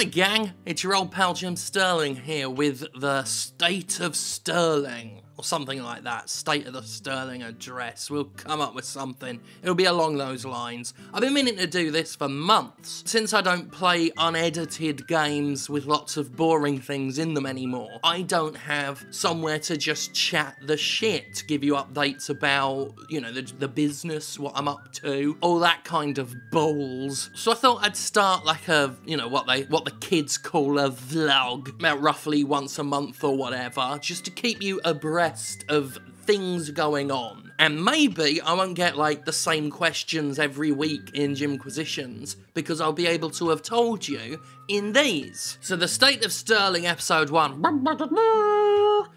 Hi gang, it's your old pal Jim Sterling here with the State of Sterling or something like that. State of the hmm. Sterling address. We'll come up with something. It'll be along those lines. I've been meaning to do this for months. Since I don't play unedited games with lots of boring things in them anymore, I don't have somewhere to just chat the shit, give you updates about, you know, the, the business, what I'm up to, all that kind of balls. So I thought I'd start like a, you know, what they what the kids call a vlog, about roughly once a month or whatever, just to keep you abreast of things going on. And maybe I won't get like the same questions every week in Jimquisitions because I'll be able to have told you in these. So the State of Sterling episode 1.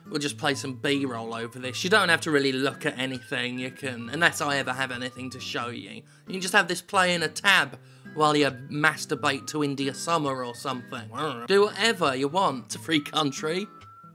We'll just play some B-roll over this. You don't have to really look at anything. You can, unless I ever have anything to show you. You can just have this play in a tab while you masturbate to India Summer or something. Do whatever you want. Free country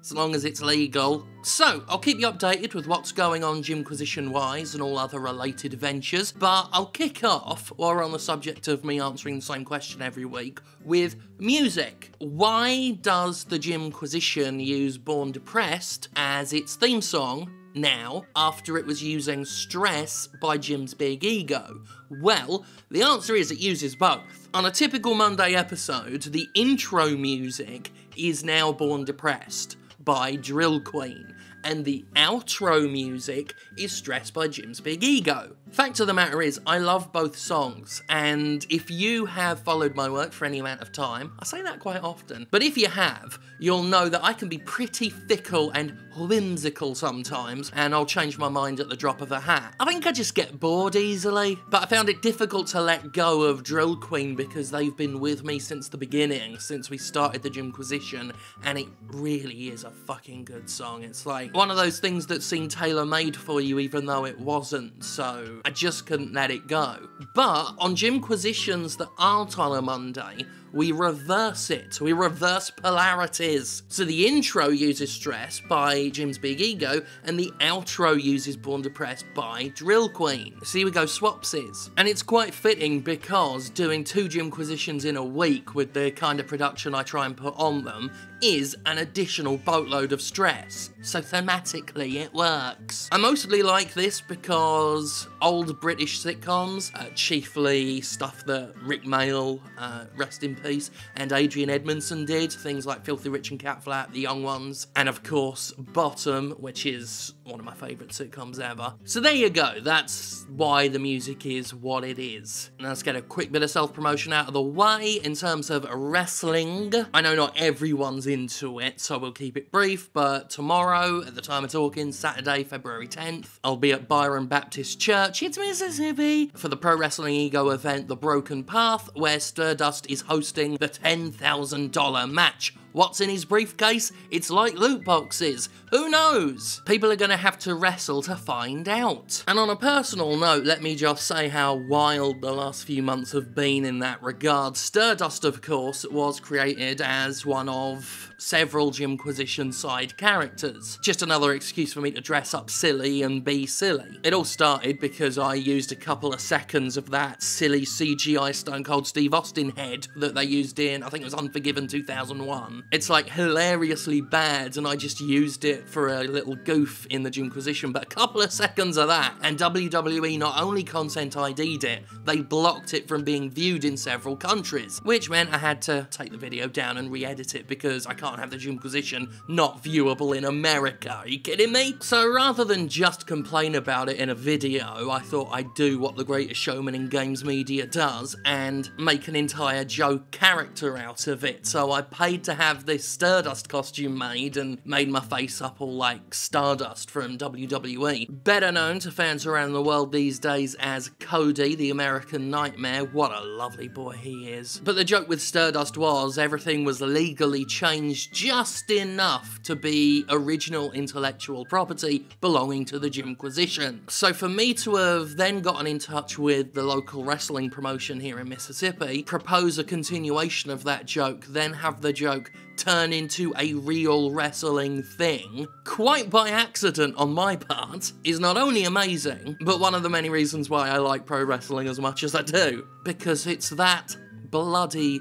as long as it's legal. So, I'll keep you updated with what's going on Jimquisition wise and all other related ventures, but I'll kick off, while we're on the subject of me answering the same question every week, with music. Why does the Jimquisition use Born Depressed as its theme song now after it was using Stress by Jim's Big Ego? Well, the answer is it uses both. On a typical Monday episode, the intro music is now Born Depressed by Drill Queen, and the outro music is Stressed by Jim's Big Ego. Fact of the matter is, I love both songs, and if you have followed my work for any amount of time, I say that quite often, but if you have, you'll know that I can be pretty fickle and whimsical sometimes, and I'll change my mind at the drop of a hat. I think I just get bored easily, but I found it difficult to let go of Drill Queen because they've been with me since the beginning, since we started the Jimquisition, and it really is a fucking good song. It's like one of those things that seemed tailor-made for you even though it wasn't, so I just couldn't let it go. But on Jimquisitions that aren't on a Monday, we reverse it. We reverse polarities. So the intro uses Stress by Jim's Big Ego, and the outro uses Born Depressed by Drill Queen. See, we go swapsies. And it's quite fitting because doing two Jimquisitions in a week with the kind of production I try and put on them is an additional boatload of stress. So thematically, it works. I mostly like this because old British sitcoms, uh, chiefly stuff that Rik Mayall, uh, rest in peace, and Adrian Edmondson did, things like Filthy Rich and Cat Flap, The Young Ones, and of course Bottom, which is one of my favourite sitcoms ever. So there you go, that's why the music is what it is. Now let's get a quick bit of self-promotion out of the way in terms of wrestling. I know not everyone's into it, so we'll keep it brief, but tomorrow, at the time of talking, Saturday, February 10th, I'll be at Byram Baptist Church, it's Mississippi, for the Pro Wrestling Ego event, The Broken Path, where Sterdust is hosting the $10,000 match What's in his briefcase? It's like loot boxes. Who knows? People are going to have to wrestle to find out. And on a personal note, let me just say how wild the last few months have been in that regard. Sterdust, of course, was created as one of several Jimquisition side characters. Just another excuse for me to dress up silly and be silly. It all started because I used a couple of seconds of that silly CGI Stone Cold Steve Austin head that they used in, I think it was Unforgiven 2001. It's like hilariously bad and I just used it for a little goof in the Jimquisition, but a couple of seconds of that and WWE not only content ID'd it, they blocked it from being viewed in several countries, which meant I had to take the video down and re-edit it because I can't have the Jimquisition not viewable in America. Are you kidding me? So rather than just complain about it in a video, I thought I'd do what the greatest showman in games media does and make an entire joke character out of it. So I paid to have this Sterdust costume made and made my face up all like Stardust from WWE. Better known to fans around the world these days as Cody, the American Nightmare. What a lovely boy he is. But the joke with Sterdust was everything was legally changed just enough to be original intellectual property belonging to the Jimquisition. So for me to have then gotten in touch with the local wrestling promotion here in Mississippi, propose a continuation of that joke, then have the joke turn into a real wrestling thing, quite by accident on my part, is not only amazing, but one of the many reasons why I like pro wrestling as much as I do. Because it's that bloody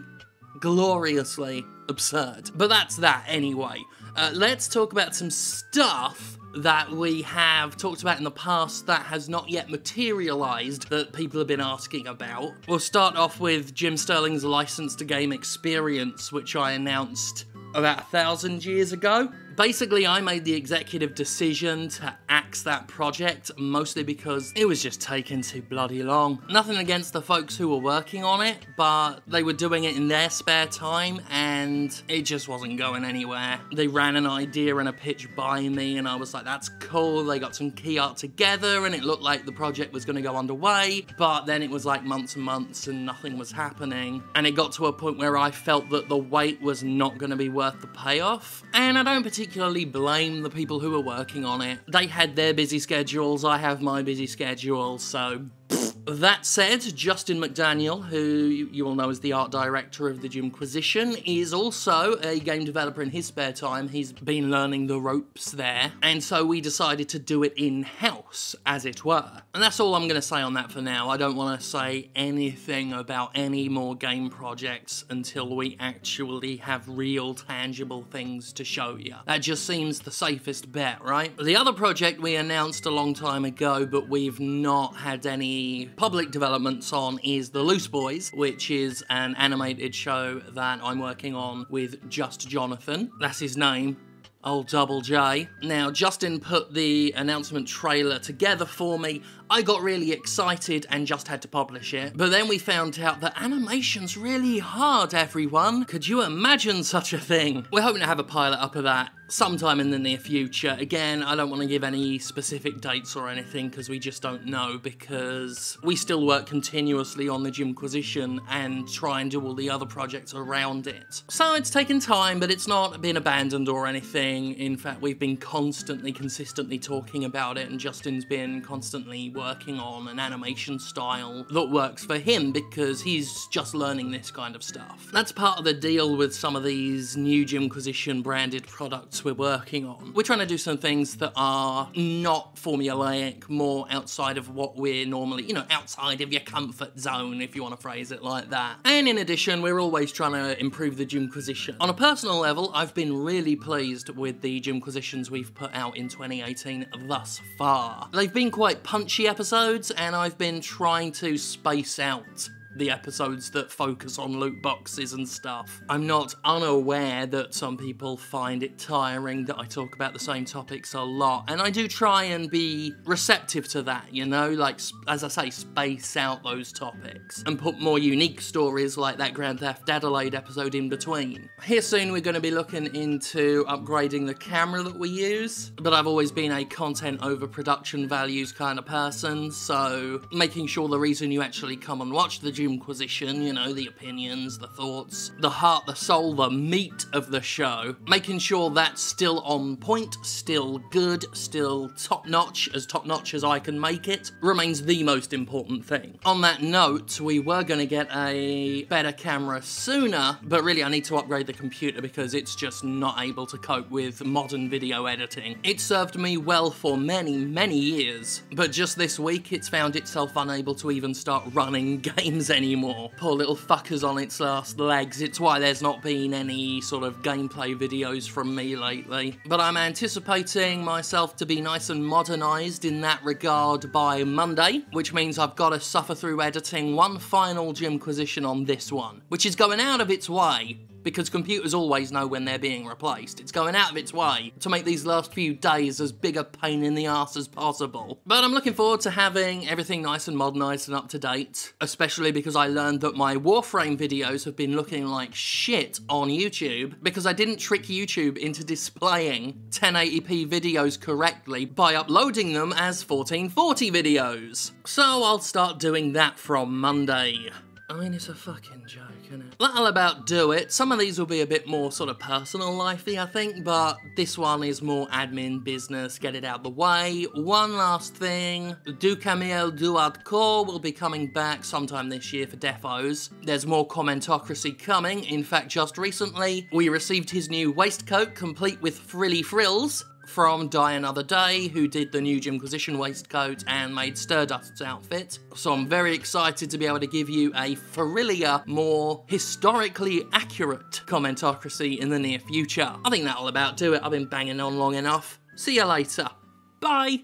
gloriously absurd. But that's that anyway. Uh, let's talk about some stuff that we have talked about in the past that has not yet materialized that people have been asking about. We'll start off with Jim Sterling's license to game experience, which I announced about a thousand years ago. Basically, I made the executive decision to axe that project, mostly because it was just taking too bloody long. Nothing against the folks who were working on it, but they were doing it in their spare time, and it just wasn't going anywhere. They ran an idea and a pitch by me, and I was like, that's cool. They got some key art together, and it looked like the project was going to go underway, but then it was like months and months, and nothing was happening. And it got to a point where I felt that the wait was not going to be worth the payoff, and I don't particularly blame the people who were working on it. They had their busy schedules, I have my busy schedule, so that said, Justin McDaniel, who you all know as the art director of the Jimquisition, is also a game developer in his spare time. He's been learning the ropes there, and so we decided to do it in-house, as it were. And that's all I'm going to say on that for now. I don't want to say anything about any more game projects until we actually have real tangible things to show you. That just seems the safest bet, right? The other project we announced a long time ago, but we've not had any public developments on is The Loose Boys, which is an animated show that I'm working on with Just Jonathan. That's his name. Old Double J. Now, Justin put the announcement trailer together for me. I got really excited and just had to publish it. But then we found out that animation's really hard, everyone. Could you imagine such a thing? We're hoping to have a pilot up of that sometime in the near future. Again, I don't want to give any specific dates or anything because we just don't know because we still work continuously on the Jimquisition and try and do all the other projects around it. So it's taken time, but it's not been abandoned or anything. In fact, we've been constantly, consistently talking about it and Justin's been constantly working on an animation style that works for him because he's just learning this kind of stuff. That's part of the deal with some of these new Jimquisition branded products we're working on. We're trying to do some things that are not formulaic, more outside of what we're normally, you know, outside of your comfort zone, if you want to phrase it like that. And in addition, we're always trying to improve the Jimquisition. On a personal level, I've been really pleased with the Jimquisitions we've put out in 2018 thus far. They've been quite punchy episodes, and I've been trying to space out the episodes that focus on loot boxes and stuff. I'm not unaware that some people find it tiring that I talk about the same topics a lot, and I do try and be receptive to that, you know, like, as I say, space out those topics and put more unique stories like that Grand Theft Adelaide episode in between. Here soon we're going to be looking into upgrading the camera that we use, but I've always been a content over production values kind of person, so making sure the reason you actually come and watch the Jimquisition, you know, the opinions, the thoughts, the heart, the soul, the meat of the show, making sure that's still on point, still good, still top notch, as top notch as I can make it, remains the most important thing. On that note, we were going to get a better camera sooner, but really I need to upgrade the computer because it's just not able to cope with modern video editing. It served me well for many, many years, but just this week it's found itself unable to even start running games anymore. Poor little fucker's on its last legs. It's why there's not been any sort of gameplay videos from me lately. But I'm anticipating myself to be nice and modernised in that regard by Monday, which means I've got to suffer through editing one final Jimquisition on this one, which is going out of its way because computers always know when they're being replaced. It's going out of its way to make these last few days as big a pain in the ass as possible. But I'm looking forward to having everything nice and modernised and up to date, especially because I learned that my Warframe videos have been looking like shit on YouTube because I didn't trick YouTube into displaying 1080p videos correctly by uploading them as 1440 videos. So I'll start doing that from Monday. I mean, it's a fucking joke, isn't it? That'll about do it. Some of these will be a bit more sort of personal lifey, I think, but this one is more admin business, get it out the way. One last thing, Duke Amiel du H'ardcore will be coming back sometime this year for defos. There's more commentocracy coming. In fact, just recently, we received his new waistcoat complete with frilly frills from Die Another Day, who did the new Jimquisition waistcoat and made Sterdust's outfit. So I'm very excited to be able to give you a Farillia, more historically accurate commentocracy in the near future. I think that'll about do it. I've been banging on long enough. See you later. Bye.